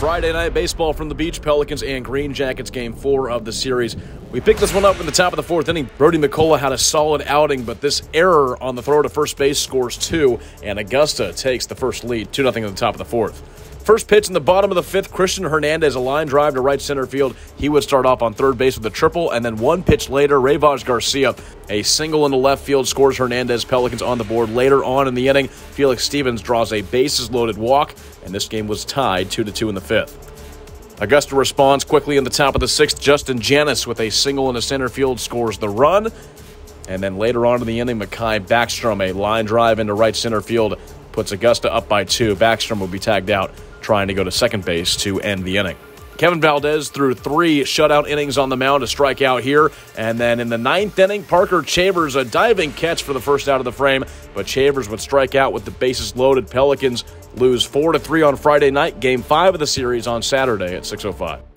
Friday night baseball from the beach, Pelicans and GreenJackets game four of the series. We picked this one up in the top of the fourth inning. Brody McCullough had a solid outing, but this error on the throw to first base scores two, and Augusta takes the first lead, 2 0 at the top of the fourth. First pitch in the bottom of the fifth, Christian Hernandez, a line drive to right center field. He would start off on third base with a triple, and then one pitch later, Reivaj Garcia, a single into left field, scores Hernandez. Pelicans on the board later on in the inning. Felix Stevens draws a bases loaded walk, and this game was tied 2 2 in the fifth. Augusta responds quickly in the top of the sixth. Justin Janis with a single into center field scores the run. And then later on in the inning, Mackay Backstrom, a line drive into right center field, puts Augusta up by two. Backstrom will be tagged out trying to go to second base to end the inning. Kevin Valdez threw three shutout innings on the mound to strike out here. And then in the ninth inning, Parker Chavers, a diving catch for the first out of the frame, but Chavers would strike out with the bases loaded. Pelicans lose 4 to 3 on Friday night, game five of the series on Saturday at 6.05.